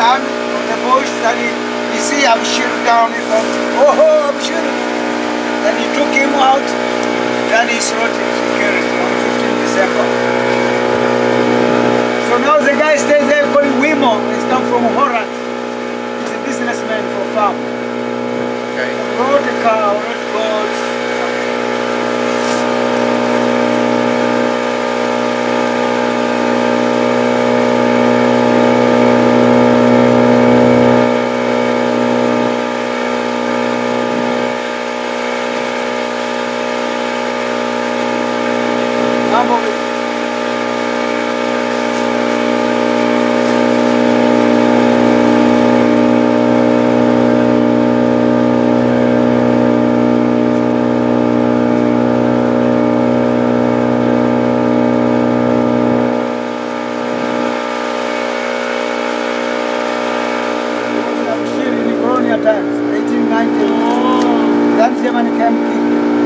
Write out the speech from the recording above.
the bush. Then he, he see Abushiri down. He thought, oh, oh Abushiri. Then he took him out. Then he slaughtered him, him on 15 December. So now the guy stays there called Wimo. He's come from Horat. He's a businessman for farm. Okay. Rode a cow, times, 1890. That German came king.